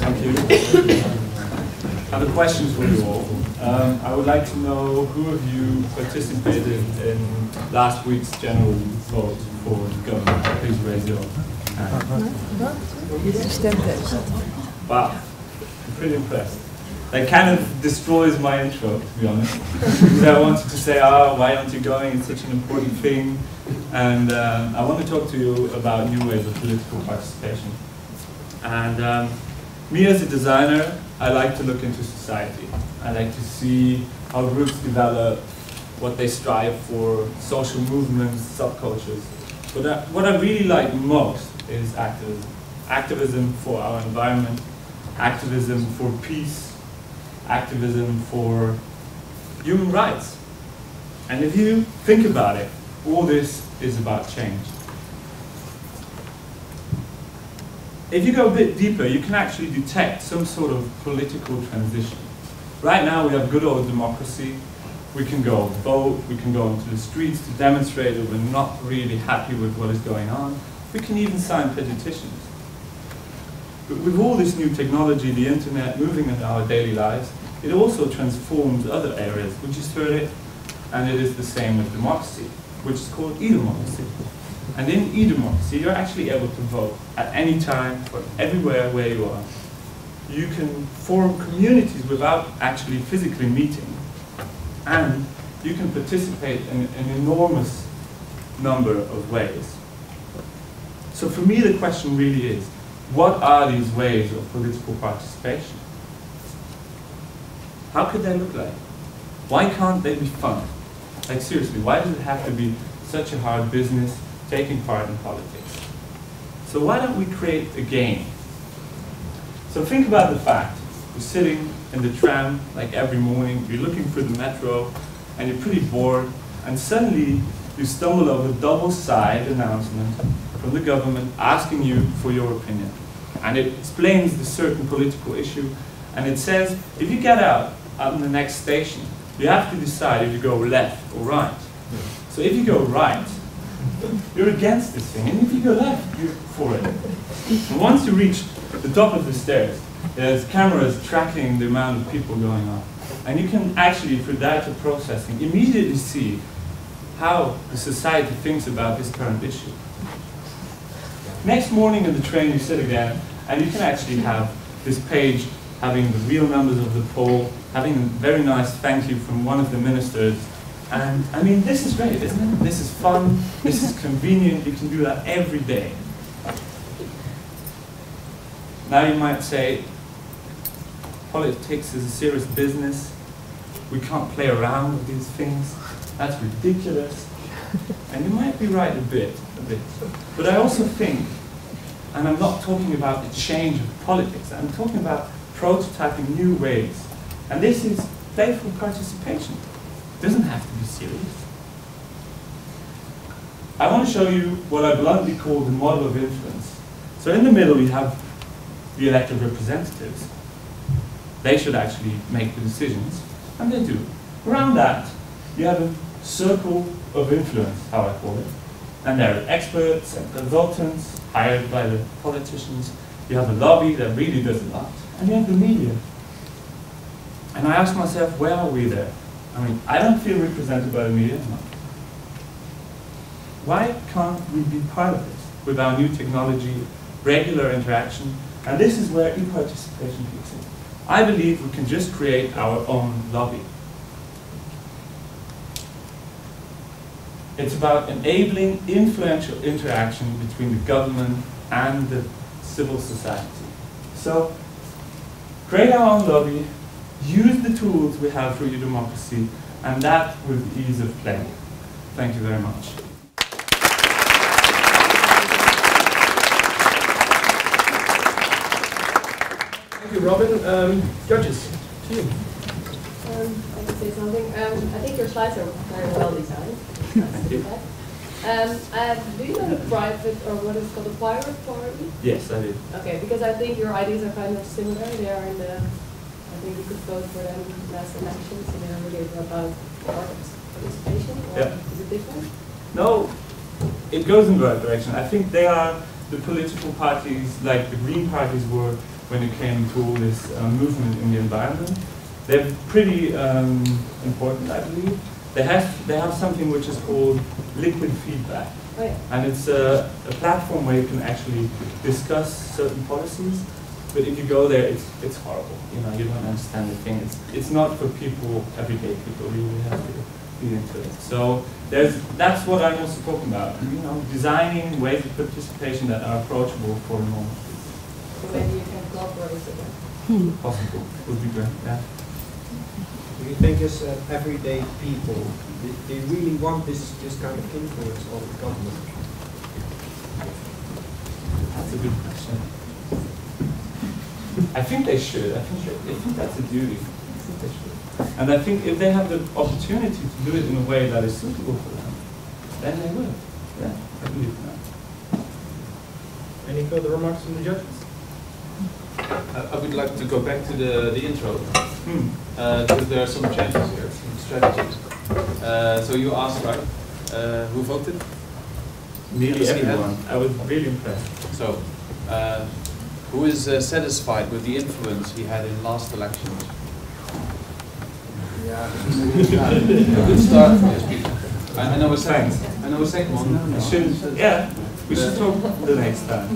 Thank you. I have a question for you all. Um, I would like to know who of you participated in last week's general vote for government. Please raise your hand. Wow, I'm pretty impressed. That kind of destroys my intro, to be honest. because I wanted to say, oh, why aren't you going? It's such an important thing. And um, I want to talk to you about new ways of political participation. And um, me as a designer, I like to look into society. I like to see how groups develop, what they strive for, social movements, subcultures. But I, what I really like most is activism. Activism for our environment, activism for peace, activism for human rights. And if you think about it, all this is about change. If you go a bit deeper, you can actually detect some sort of political transition. Right now we have good old democracy. We can go vote, we can go onto the streets to demonstrate that we're not really happy with what is going on. We can even sign petitions. But with all this new technology, the internet moving into our daily lives, it also transforms other areas. We just heard it, and it is the same with democracy, which is called e-democracy. And in e-democracy, you're actually able to vote at any time or everywhere where you are. You can form communities without actually physically meeting. And you can participate in an enormous number of ways. So for me, the question really is, what are these ways of political participation? How could they look like? Why can't they be fun? Like seriously, why does it have to be such a hard business taking part in politics? So why don't we create a game? So think about the fact, you're sitting in the tram like every morning, you're looking for the metro, and you're pretty bored, and suddenly you stumble over a double-sided announcement from the government asking you for your opinion. And it explains the certain political issue, and it says, if you get out on the next station, you have to decide if you go left or right. So if you go right, you're against this thing, and if you go left, you're for it. And once you reach the top of the stairs, there's cameras tracking the amount of people going up. And you can actually, through data processing, immediately see how the society thinks about this current issue. Next morning in the train, you sit again, and you can actually have this page having the real numbers of the poll, having a very nice thank you from one of the ministers. And I mean, this is great, isn't it? This is fun, this is convenient, you can do that every day. Now you might say, politics is a serious business. We can't play around with these things. That's ridiculous. And you might be right a bit, a bit. But I also think, and I'm not talking about the change of politics, I'm talking about prototyping new ways. And this is playful participation. It doesn't have to be serious. I want to show you what I bluntly call the model of influence. So in the middle you have the elected representatives. They should actually make the decisions, and they do. Around that, you have a circle of influence, how I call it. And there are experts and consultants hired by the politicians. You have a lobby that really does a lot. And you have the media. And I ask myself, where are we there? I mean, I don't feel represented by the media. Why can't we be part of this with our new technology, regular interaction? And this is where e-participation kicks in. I believe we can just create our own lobby. It's about enabling influential interaction between the government and the civil society. So, create our own lobby, use the tools we have for your democracy, and that with ease of play. Thank you very much. Thank you, Robin. Um, judges, to you. Um, I can say something. Um, I think your slides are very well designed. Thank you. Um, and do you know the private, or what is called the pirate party? Yes, I do. Okay, because I think your ideas are kind of similar. They are in the, I think you could vote for them last elections, and they are really about participation, or Yeah. is it different? No, it goes in the right direction. I think they are the political parties, like the Green parties were when it came to all this uh, movement in the environment. They're pretty um, important, I believe. They have, they have something which is called liquid feedback. Oh, yeah. And it's a, a platform where you can actually discuss certain policies. But if you go there, it's, it's horrible. You know, you don't understand the thing. It's, it's not for people, everyday people. You really have to be into it. So there's, that's what I'm also talking about. You know, designing ways of participation that are approachable for normal people. So maybe you can cooperate with them. Possible would be great. Yeah. Do you think as uh, everyday people, they, they really want this, this kind of influence on the government? That's a good question. I think they should. I think, they, I think that's a duty. I think they should. And I think if they have the opportunity to do it in a way that is suitable for them, then they will. Yeah, I believe that. Any further remarks from the judges? I I would like to go back to the, the intro, Hmm. uh, because there are some changes here, some strategies. Uh, so you asked, right, uh, who voted? Nearly Yes, he had. everyone. I was really impressed. So, uh, who is uh, satisfied with the influence he had in last elections? Yeah. A good start. Yes, Peter. I, I know a second. Thanks. I know a second one. We should, yeah, we should talk the next time.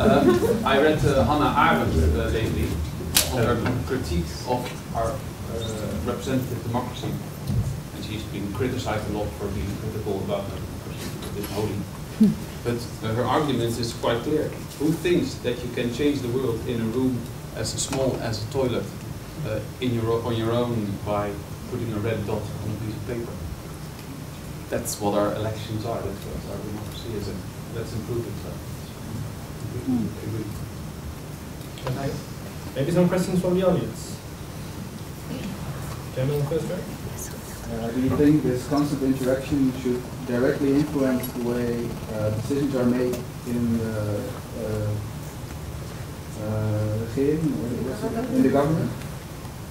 Uh, I read uh, Hannah Arendt uh, lately on her critique of our uh, representative democracy, and she's been criticized a lot for being critical about the democracy, a bit holy. But her argument is quite clear. Who thinks that you can change the world in a room as small as a toilet uh, in your on your own by putting a red dot on a piece of paper? That's what our elections are. That's what our democracy is, and let's improve it. So. Completely agree. Okay. Maybe some questions from the audience. Gentleman first, right? Uh, do you think this constant interaction should directly influence the way uh, decisions are made in the uh, uh, or in the government?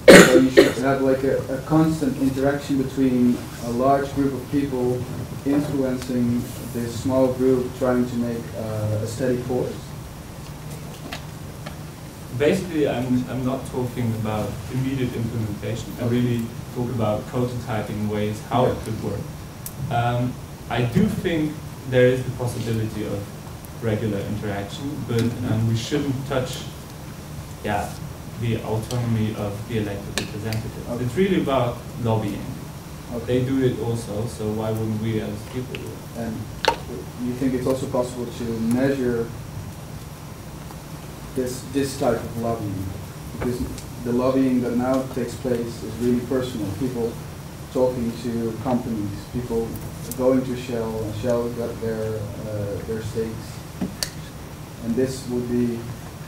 So you should have like a, a constant interaction between a large group of people influencing this small group trying to make uh, a steady course. Basically, I'm, I'm not talking about immediate implementation. I really talk about prototyping ways how it could work. Um, I do think there is the possibility of regular interaction, but um, we shouldn't touch, yeah, the autonomy of the elected representatives. Okay. It's really about lobbying. Okay. They do it also, so why wouldn't we as people do it? And you think it's also possible to measure this, this type of lobbying? Because the lobbying that now takes place is really personal. People talking to companies, people going to Shell, and Shell got their, uh, their stakes. And this would be,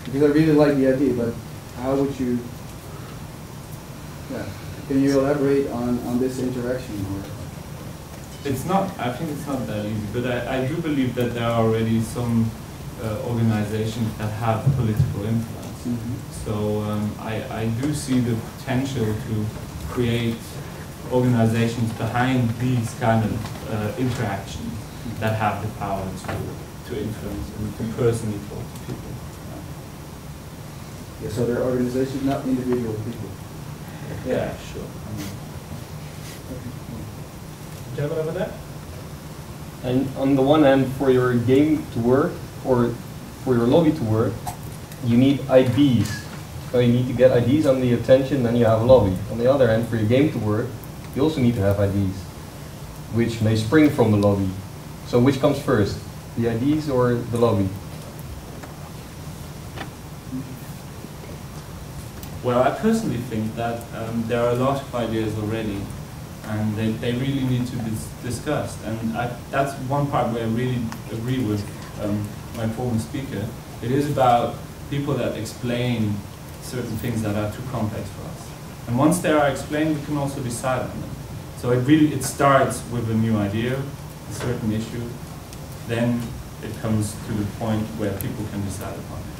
because I really like the idea, but how would you, yeah, can you elaborate on, on this interaction or? It's not, I think it's not that easy, but I, I do believe that there are already some uh, organizations that have political influence. So um, I, I do see the potential to create organizations behind these kind of uh, interactions that have the power to, to influence and to personally talk to people. Yeah, so they're organizations, not individual people. Yeah, sure. Gentleman over there? And on the one hand, for your game to work, or for your lobby to work, you need IDs. So you need to get IDs on the attention, then you have a lobby. On the other hand, for your game to work, you also need to have IDs, which may spring from the lobby. So which comes first, the IDs or the lobby? Well, I personally think that um, there are a lot of ideas already, and they, they really need to be discussed. And I, that's one part where I really agree with um, my former speaker. It is about people that explain certain things that are too complex for us. And once they are explained, we can also decide on them. So it really it starts with a new idea, a certain issue, then it comes to the point where people can decide upon it.